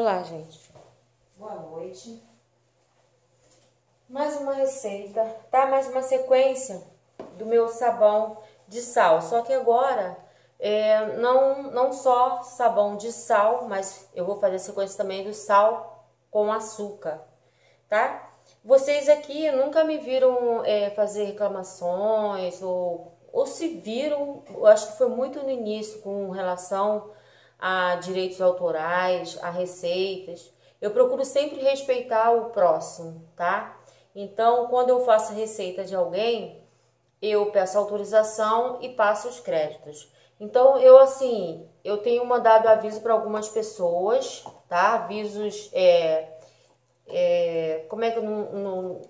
Olá, gente. Boa noite. Mais uma receita, tá? Mais uma sequência do meu sabão de sal. Só que agora, é, não, não só sabão de sal, mas eu vou fazer a sequência também do sal com açúcar, tá? Vocês aqui nunca me viram é, fazer reclamações ou, ou se viram, eu acho que foi muito no início com relação a direitos autorais, a receitas. Eu procuro sempre respeitar o próximo, tá? Então, quando eu faço receita de alguém, eu peço autorização e passo os créditos. Então, eu assim, eu tenho mandado aviso para algumas pessoas, tá? Avisos, é, é, como é que no, no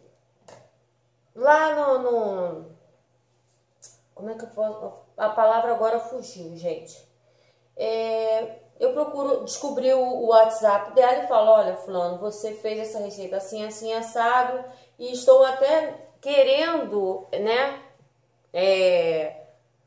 lá no, no, como é que eu posso, a palavra agora fugiu, gente é, eu procuro descobrir o, WhatsApp dela e falo, olha, fulano, você fez essa receita assim, assim, assado, e estou até querendo, né, é,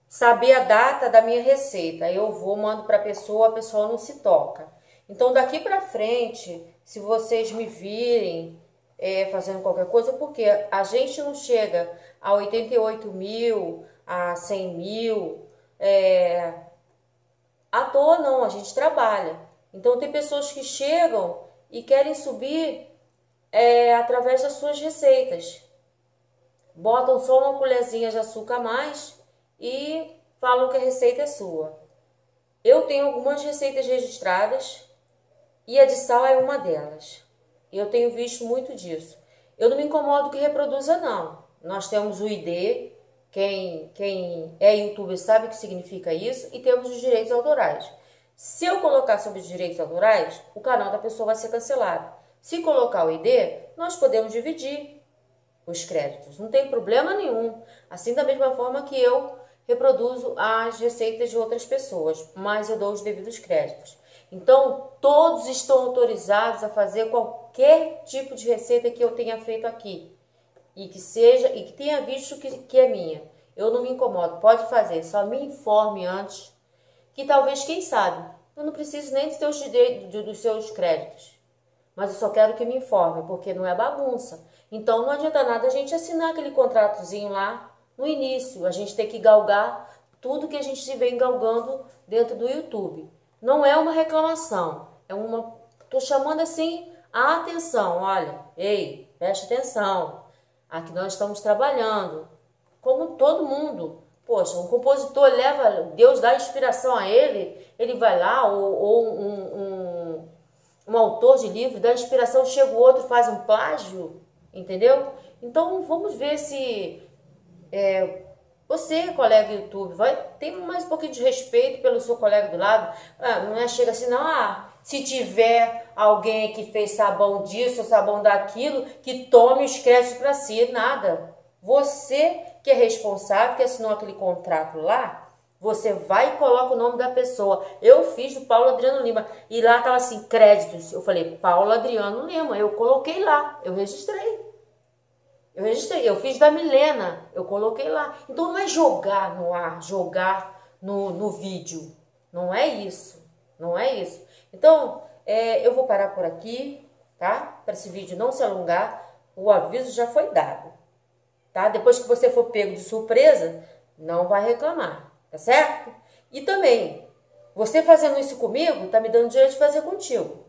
saber a data da minha receita. Eu vou, mando para a pessoa, a pessoa não se toca. Então, daqui para frente, se vocês me virem é, fazendo qualquer coisa, porque a gente não chega a 88 mil, a 100 mil, é, à toa não, a gente trabalha. Então tem pessoas que chegam e querem subir é, através das suas receitas. Botam só uma colherzinha de açúcar a mais e falam que a receita é sua. Eu tenho algumas receitas registradas e a de sal é uma delas. Eu tenho visto muito disso. Eu não me incomodo que reproduza, não. Nós temos o ID, quem, quem é youtuber sabe o que significa isso. E temos os direitos autorais. Se eu colocar sobre os direitos autorais, o canal da pessoa vai ser cancelado. Se colocar o ID, nós podemos dividir os créditos. Não tem problema nenhum. Assim da mesma forma que eu reproduzo as receitas de outras pessoas, mas eu dou os devidos créditos. Então, todos estão autorizados a fazer qualquer tipo de receita que eu tenha feito aqui e que seja e que tenha visto que, que é minha. Eu não me incomodo, pode fazer, só me informe antes, que talvez, quem sabe, eu não preciso nem dos seus dos seus créditos. Mas eu só quero que me informe, porque não é bagunça. Então não adianta nada a gente assinar aquele contratozinho lá no início, a gente tem que galgar tudo que a gente vem galgando dentro do YouTube. Não é uma reclamação, é uma. Tô chamando assim a atenção, olha, ei, preste atenção. Aqui nós estamos trabalhando, como todo mundo. Poxa, um compositor leva, Deus dá inspiração a ele, ele vai lá, ou, ou um, um, um, autor de livro dá inspiração, chega o outro faz um plágio, entendeu? Então vamos ver se é, você, colega YouTube, vai ter mais um pouquinho de respeito pelo seu colega do lado. Ah, não é chega assim, não, ah, se tiver alguém que fez sabão disso, sabão daquilo, que tome os créditos para si, nada. Você que é responsável, que assinou aquele contrato lá, você vai e coloca o nome da pessoa. Eu fiz do Paulo Adriano Lima e lá tava assim, créditos. Eu falei, Paulo Adriano Lima. Eu coloquei lá, eu registrei. Eu registrei, eu fiz da Milena, eu coloquei lá. Então não é jogar no ar, jogar no, no vídeo. Não é isso. Não é isso. Então, é, eu vou parar por aqui, tá? Para esse vídeo não se alongar, o aviso já foi dado, tá? Depois que você for pego de surpresa, não vai reclamar, tá certo? E também, você fazendo isso comigo, tá me dando direito de fazer contigo,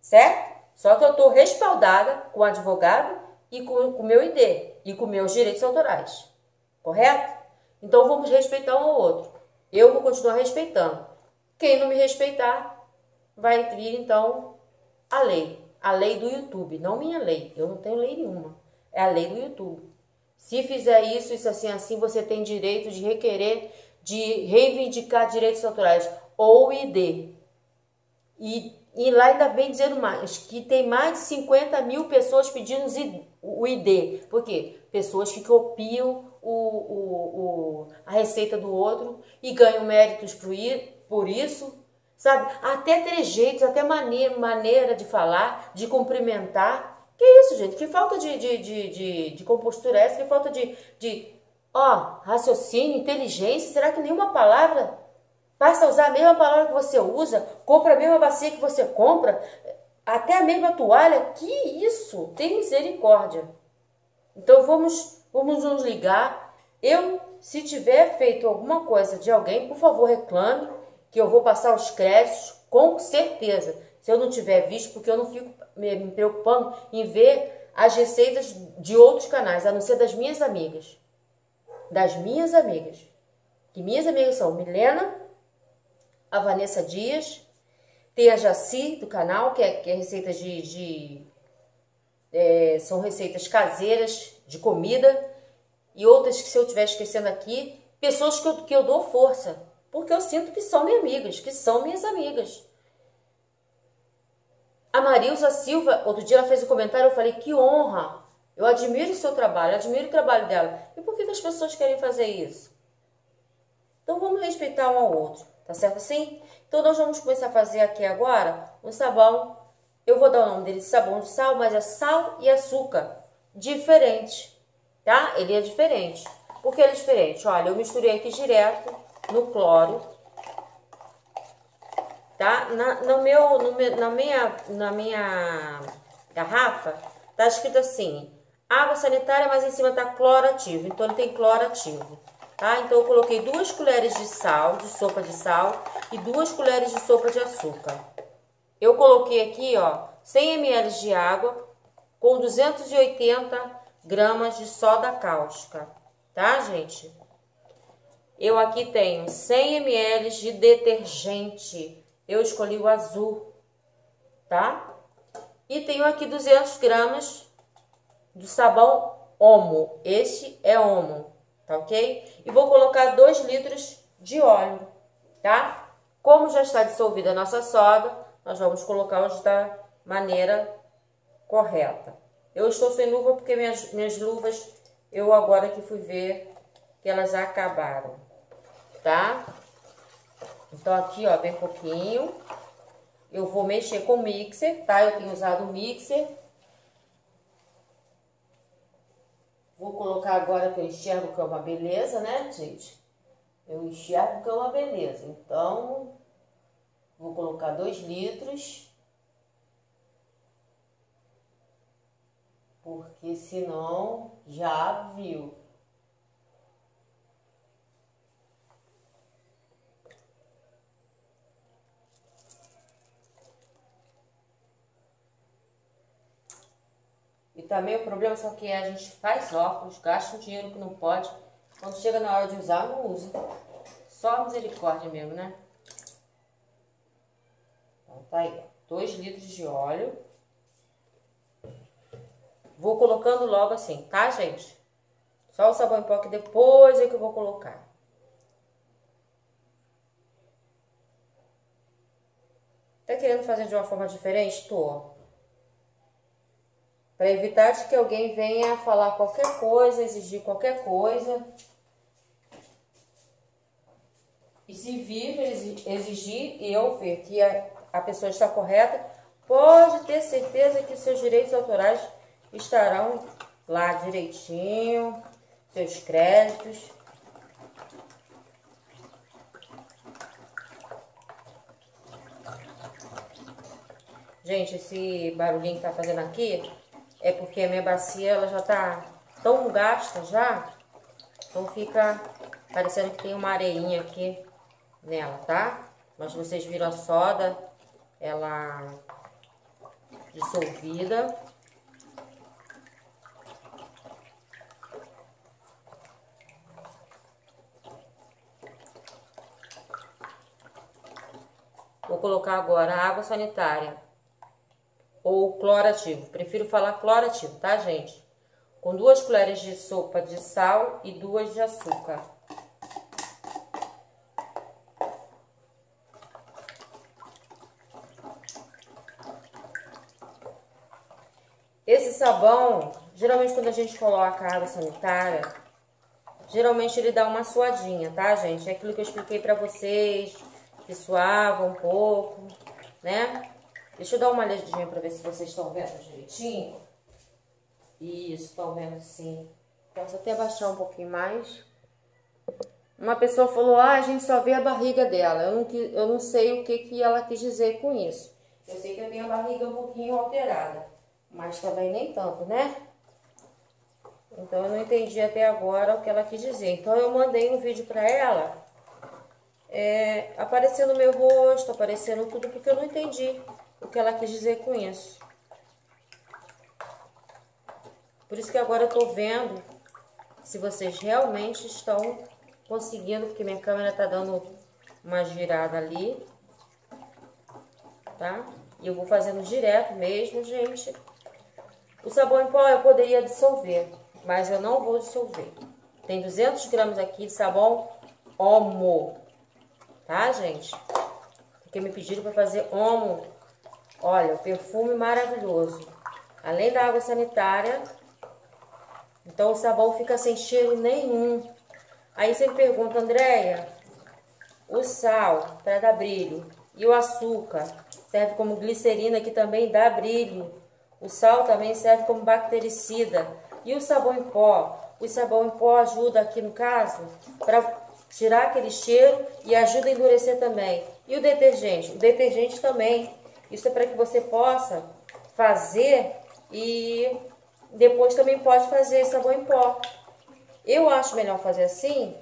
certo? Só que eu tô respaldada com o advogado e com o meu ID e com meus direitos autorais, correto? Então vamos respeitar um ao outro. Eu vou continuar respeitando. Quem não me respeitar, vai vir então a lei, a lei do YouTube, não minha lei. Eu não tenho lei nenhuma. É a lei do YouTube. Se fizer isso, isso assim, assim, você tem direito de requerer, de reivindicar direitos autorais ou ID. E, e lá ainda vem dizendo mais, que tem mais de 50 mil pessoas pedindo o ID. Por quê? Pessoas que copiam o, o, o, a receita do outro e ganham méritos por, isso sabe? Até trejeitos, até maneira, maneira de falar, de cumprimentar. Que isso, gente? Que falta de, de, de, de, de compostura é essa? Que falta de, de ó, raciocínio, inteligência? Será que nenhuma palavra Passa a usar a mesma palavra que você usa, compra a mesma bacia que você compra, até a mesma toalha. Que isso? Tem misericórdia. Então vamos, vamos nos ligar. Eu, se tiver feito alguma coisa de alguém, por favor, reclame, que eu vou passar os créditos com certeza. Se eu não tiver visto, porque eu não fico me preocupando em ver as receitas de outros canais, a não ser das minhas amigas. Das minhas amigas. Que minhas amigas são Milena, a Vanessa Dias, tem a Jaci do canal, que é, que é receitas de. de é, são receitas caseiras de comida e outras que, se eu estiver esquecendo aqui, pessoas que eu, que eu dou força, porque eu sinto que são minhas amigas, que são minhas amigas. A Marilza Silva, outro dia ela fez um comentário, eu falei, que honra, eu admiro o seu trabalho, admiro o trabalho dela. E por que, que as pessoas querem fazer isso? Então vamos respeitar um ao outro. Tá certo assim? Então, nós vamos começar a fazer aqui agora um sabão. Eu vou dar o nome dele de sabão de sal, mas é sal e açúcar. Diferente, tá? Ele é diferente. Por que ele é diferente? Olha, eu misturei aqui direto no cloro. Tá? Na, no meu, no meu, na, minha, na minha garrafa, tá escrito assim, água sanitária, mas em cima tá cloro ativo. Então, ele tem cloro ativo tá? Então, eu coloquei duas colheres de sal, de sopa de sal, e duas colheres de sopa de açúcar. Eu coloquei aqui, ó, 100 ml de água com 280 gramas de soda cáustica, tá, gente? Eu aqui tenho 100 ml de detergente. Eu escolhi o azul, tá? E tenho aqui 200 gramas do sabão Omo. Este é Omo tá ok? E vou colocar 2 litros de óleo, tá? Como já está dissolvida a nossa soda, nós vamos colocá-los da maneira correta. Eu estou sem luva porque minhas, minhas luvas, eu agora que fui ver que elas acabaram, tá? Então, aqui, ó, bem pouquinho. Eu vou mexer com o mixer, tá? Eu tenho usado o mixer Vou colocar agora que eu enxergo que é uma beleza, né, gente? Eu enxergo que é uma beleza. Então, vou colocar dois litros. Porque senão já viu. Também o problema só que a gente faz óculos, gasta um dinheiro que não pode. Quando chega na hora de usar, não usa. Só misericórdia mesmo, né? Então tá aí, 2 litros de óleo. Vou colocando logo assim, tá, gente? Só o sabão em pó que depois é que eu vou colocar. Tá querendo fazer de uma forma diferente? Tô para evitar de que alguém venha falar qualquer coisa, exigir qualquer coisa. E se vir exigir e eu ver que a, a pessoa está correta, pode ter certeza que seus direitos autorais estarão lá direitinho, seus créditos. Gente, esse barulhinho que tá fazendo aqui é porque a minha bacia ela já tá tão gasta já, então fica parecendo que tem uma areinha aqui nela, tá? Mas vocês viram a soda, ela dissolvida. Vou colocar agora a água sanitária ou clorativo. Prefiro falar clorativo, tá, gente? Com duas colheres de sopa de sal e duas de açúcar. Esse sabão, geralmente quando a gente coloca água sanitária, geralmente ele dá uma suadinha, tá, gente? É aquilo que eu expliquei pra vocês, que suava um pouco, né? Deixa eu dar uma olhadinha para ver se vocês estão vendo direitinho. Isso, estão vendo sim. Posso até baixar um pouquinho mais. Uma pessoa falou, ah, a gente só vê a barriga dela. Eu não, eu não sei o que, que ela quis dizer com isso. Eu sei que a minha barriga é um pouquinho alterada, mas também nem tanto, né? Então eu não entendi até agora o que ela quis dizer. Então eu mandei um vídeo para ela, é, aparecendo meu rosto, aparecendo tudo, porque eu não entendi o que ela quis dizer com isso. Por isso que agora eu tô vendo se vocês realmente estão conseguindo, porque minha câmera tá dando uma girada ali, tá? E eu vou fazendo direto mesmo, gente. O sabão em pó eu poderia dissolver, mas eu não vou dissolver. Tem 200 gramas aqui de sabão Omo, tá, gente? Porque me pediram para fazer Omo. Olha, o perfume maravilhoso. Além da água sanitária, então o sabão fica sem cheiro nenhum. Aí você me pergunta, Andréia, o sal para dar brilho e o açúcar serve como glicerina que também dá brilho. O sal também serve como bactericida. E o sabão em pó? O sabão em pó ajuda aqui no caso para tirar aquele cheiro e ajuda a endurecer também. E o detergente? O detergente também. Isso é para que você possa fazer e depois também pode fazer sabão em pó. Eu acho melhor fazer assim,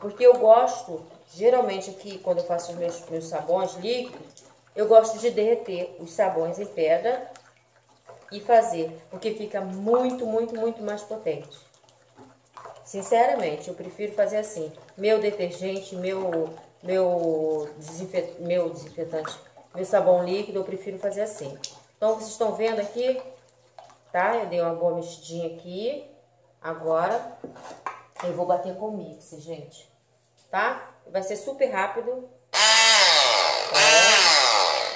porque eu gosto, geralmente aqui quando eu faço os meus, meus sabões líquidos, eu gosto de derreter os sabões em pedra e fazer, porque fica muito, muito, muito mais potente. Sinceramente, eu prefiro fazer assim. Meu detergente, meu, meu, desinfet, meu desinfetante, meu sabão líquido, eu prefiro fazer assim. Então, vocês estão vendo aqui, tá? Eu dei uma boa mexidinha aqui. Agora, eu vou bater com o mix, gente. Tá? Vai ser super rápido.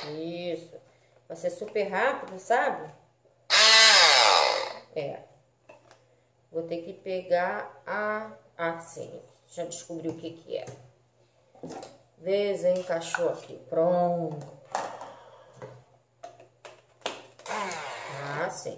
É. Isso. Vai ser super rápido, sabe? É. Vou ter que pegar a... Assim. Já descobri o que que é. Desencaixou aqui. Pronto. Assim.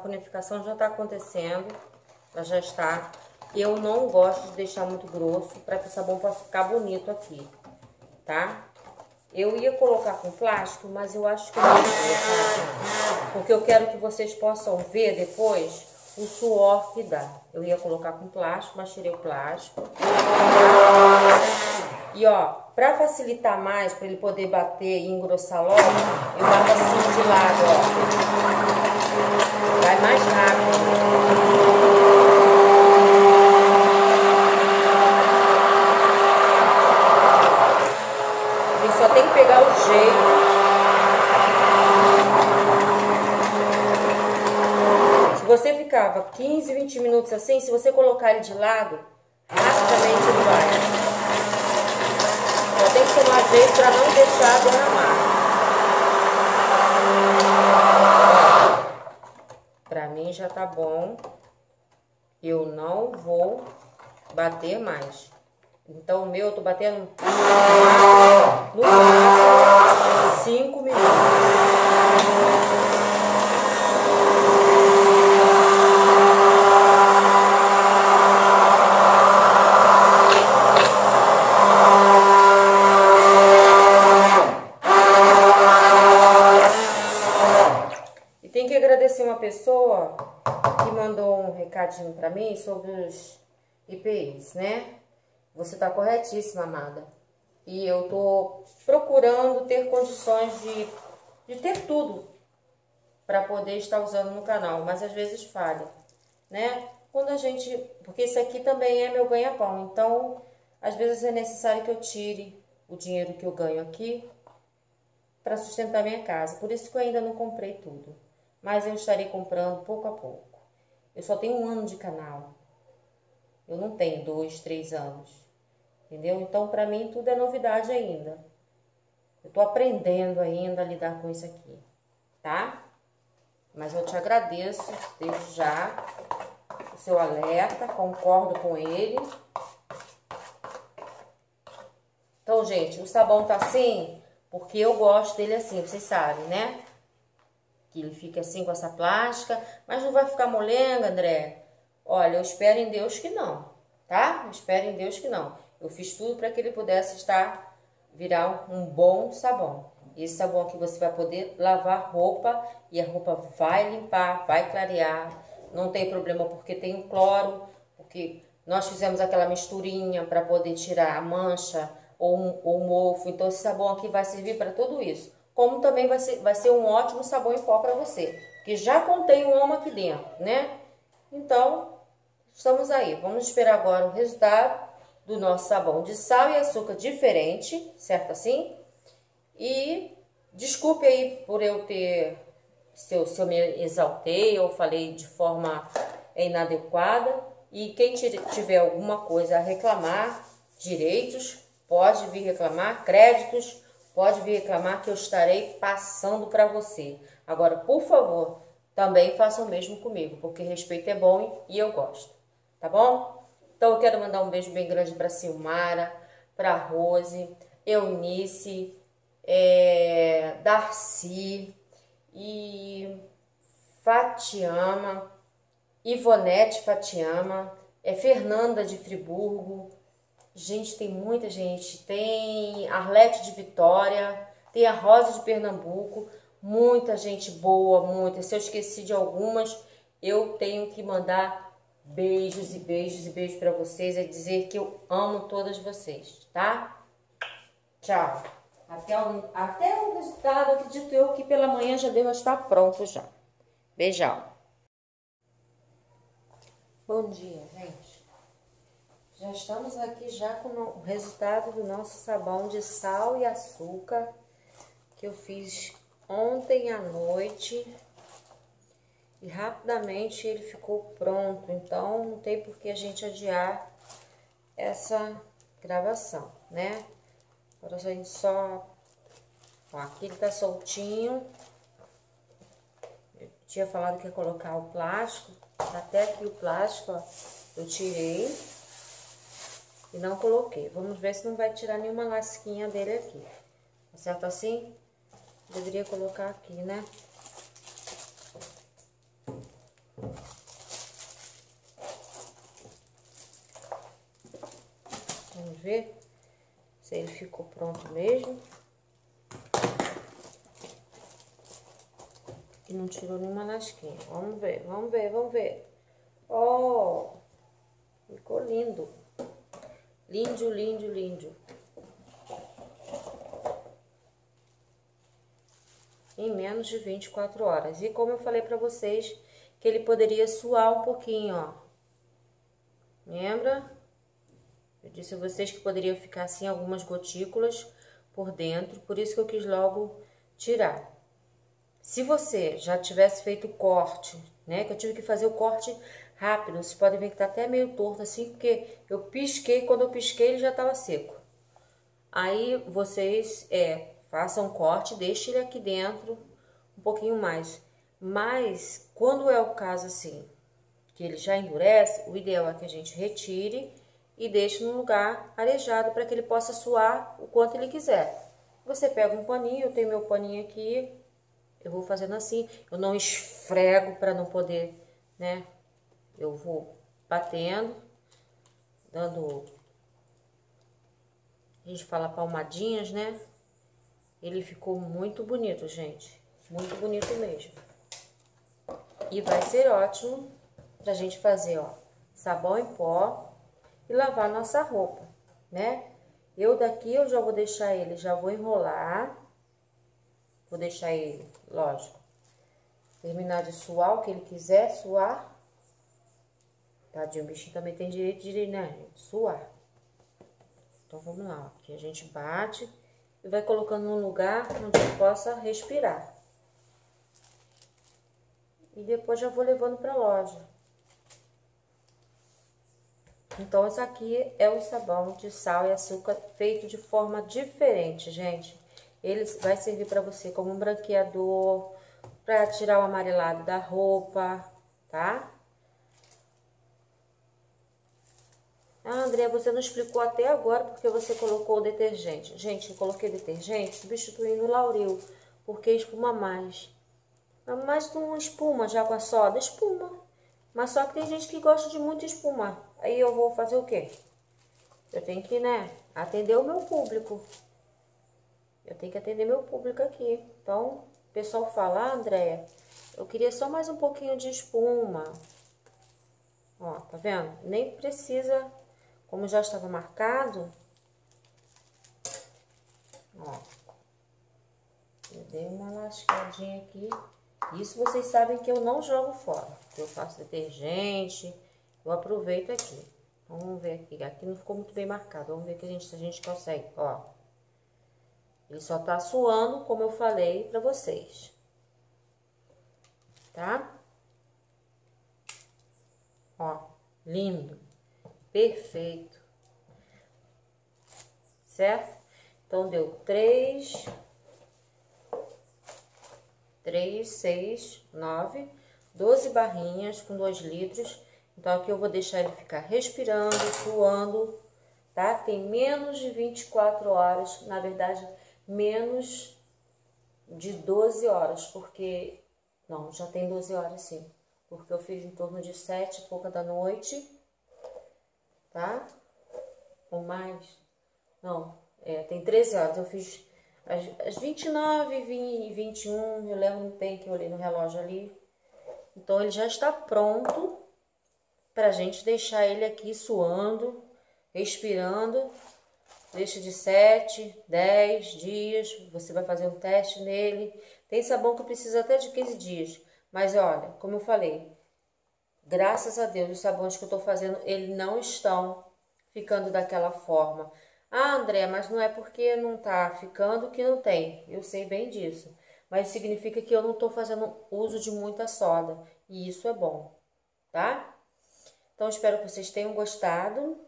Saponificação já está acontecendo, ela já está. Eu não gosto de deixar muito grosso para que o sabão possa ficar bonito aqui, tá? Eu ia colocar com plástico, mas eu acho que não vou colocar, porque eu quero que vocês possam ver depois o suor que dá. Eu ia colocar com plástico, mas tirei o plástico. E ó, pra facilitar mais, para ele poder bater e engrossar logo, eu bato assim de lado, ó. Vai mais rápido. Só tem que pegar o jeito. Se você ficava 15, 20 minutos assim, se você colocar ele de lado, rapidamente ele vai que tomar jeito para não deixar derramar. Para mim já tá bom. Eu não vou bater mais. Então o meu eu tô batendo no máximo 5 minutos. pessoa que mandou um recadinho para mim sobre os IPIs, né? Você tá corretíssima, amada. E eu tô procurando ter condições de, de ter tudo para poder estar usando no canal, mas às vezes falha, né? Quando a gente, porque isso aqui também é meu ganha-pão, então às vezes é necessário que eu tire o dinheiro que eu ganho aqui para sustentar minha casa. Por isso que eu ainda não comprei tudo. Mas eu estarei comprando pouco a pouco. Eu só tenho um ano de canal. Eu não tenho dois, três anos. Entendeu? Então, para mim, tudo é novidade ainda. Eu tô aprendendo ainda a lidar com isso aqui, tá? Mas eu te agradeço desde já o seu alerta, concordo com ele. Então, gente, o sabão tá assim porque eu gosto dele assim, vocês sabem, né? Que ele fica assim com essa plástica, mas não vai ficar molenga, André? Olha, eu espero em Deus que não, tá? Eu espero em Deus que não. Eu fiz tudo para que ele pudesse estar, virar um bom sabão. Esse sabão aqui você vai poder lavar roupa e a roupa vai limpar, vai clarear. Não tem problema porque tem o cloro, porque nós fizemos aquela misturinha para poder tirar a mancha ou, ou mofo. Então esse sabão aqui vai servir para tudo isso. Como também vai ser, vai ser um ótimo sabão em pó para você, que já contém o homo aqui dentro, né? Então, estamos aí. Vamos esperar agora o resultado do nosso sabão de sal e açúcar diferente, certo assim? E desculpe aí por eu ter, se eu, se eu me exaltei ou falei de forma inadequada. E quem tiver alguma coisa a reclamar, direitos, pode vir reclamar, créditos, pode vir reclamar que eu estarei passando para você. Agora, por favor, também faça o mesmo comigo, porque respeito é bom e eu gosto, tá bom? Então, eu quero mandar um beijo bem grande para Silmara, para Rose, Eunice, é, Darcy e Fatiama, Ivonete Fatiama, é Fernanda de Friburgo. Gente, tem muita gente. Tem Arlete de Vitória, tem a Rosa de Pernambuco. Muita gente boa, muita. Se eu esqueci de algumas, eu tenho que mandar beijos e beijos e beijos para vocês. É dizer que eu amo todas vocês, tá? Tchau. Até o, até o resultado, acredito eu que pela manhã já deva estar pronto já. Beijão. Bom dia, gente. Já estamos aqui já com o resultado do nosso sabão de sal e açúcar que eu fiz ontem à noite e rapidamente ele ficou pronto. Então não tem por que a gente adiar essa gravação, né? Agora a gente só... Ó, aqui ele tá soltinho. Eu tinha falado que ia colocar o plástico. Até aqui o plástico, ó, eu tirei. E não coloquei. Vamos ver se não vai tirar nenhuma lasquinha dele aqui. Tá certo assim? Deveria colocar aqui, né? Vamos ver se ele ficou pronto mesmo. E não tirou nenhuma lasquinha. Vamos ver, vamos ver, vamos ver. Ó, oh, ficou lindo. Lindo, lindo, lindo. Em menos de 24 horas. E como eu falei pra vocês, que ele poderia suar um pouquinho, ó. Lembra? Eu disse a vocês que poderia ficar assim algumas gotículas por dentro, por isso que eu quis logo tirar. Se você já tivesse feito o corte, né, que eu tive que fazer o corte rápido, vocês podem ver que tá até meio torto assim, porque eu pisquei, quando eu pisquei ele já estava seco. Aí vocês, é, façam o corte, deixem ele aqui dentro um pouquinho mais. Mas, quando é o caso assim, que ele já endurece, o ideal é que a gente retire e deixe num lugar arejado para que ele possa suar o quanto ele quiser. Você pega um paninho, eu tenho meu paninho aqui, eu vou fazendo assim, eu não esfrego para não poder, né? Eu vou batendo, dando, a gente fala palmadinhas, né? Ele ficou muito bonito, gente, muito bonito mesmo. E vai ser ótimo pra gente fazer, ó, sabão em pó e lavar nossa roupa, né? Eu daqui eu já vou deixar ele, já vou enrolar. Vou deixar ele, lógico, terminar de suar o que ele quiser suar. Tadinho, o bichinho também tem direito de, né, suar. Então, vamos lá. Aqui a gente bate e vai colocando num lugar onde eu possa respirar. E depois já vou levando para loja. Então, esse aqui é o sabão de sal e açúcar feito de forma diferente, gente. Ele vai servir para você como um branqueador, para tirar o amarelado da roupa, tá? Ah, André, você não explicou até agora porque você colocou o detergente. Gente, eu coloquei detergente substituindo o lauril, porque espuma mais. Mas não espuma já com a soda? Espuma. Mas só que tem gente que gosta de muito espuma. Aí eu vou fazer o quê? Eu tenho que, né, atender o meu público. Eu tenho que atender meu público aqui. Então, o pessoal fala, ah, Andréia, eu queria só mais um pouquinho de espuma. Ó, tá vendo? Nem precisa como já estava marcado, ó, eu dei uma lascadinha aqui. Isso vocês sabem que eu não jogo fora. Eu faço detergente, eu aproveito aqui. Vamos ver aqui. Aqui não ficou muito bem marcado. Vamos ver que a gente, se a gente consegue, ó. Ele só tá suando, como eu falei pra vocês. Tá? Ó, lindo. Perfeito. Certo? Então, deu três, três, seis, nove, doze barrinhas com dois litros. Então, aqui eu vou deixar ele ficar respirando, suando, tá? Tem menos de 24 horas, na verdade, menos de 12 horas, porque... Não, já tem 12 horas sim, porque eu fiz em torno de sete e pouca da noite tá? Ou mais? Não, é, tem 13 horas. Eu fiz às, às 29 e 21, eu lembro bem que eu olhei no relógio ali. Então, ele já está pronto pra gente deixar ele aqui suando, respirando. Deixa de 7, 10 dias, você vai fazer um teste nele. Tem sabão que precisa até de 15 dias. Mas olha, como eu falei, Graças a Deus, os sabões que eu estou fazendo, eles não estão ficando daquela forma. Ah, André, mas não é porque não está ficando que não tem. Eu sei bem disso. Mas significa que eu não estou fazendo uso de muita soda. E isso é bom, tá? Então, espero que vocês tenham gostado.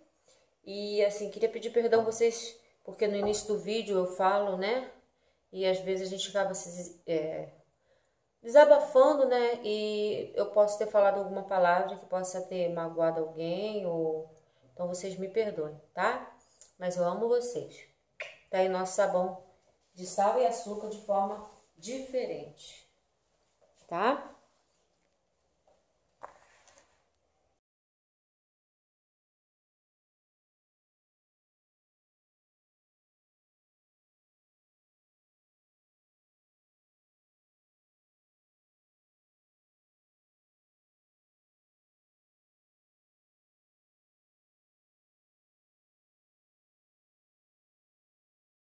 E, assim, queria pedir perdão a vocês, porque no início do vídeo eu falo, né? E às vezes a gente acaba se... É, desabafando, né? E eu posso ter falado alguma palavra que possa ter magoado alguém, ou. Então vocês me perdoem, tá? Mas eu amo vocês. Tá aí nosso sabão de sal e açúcar de forma diferente, tá?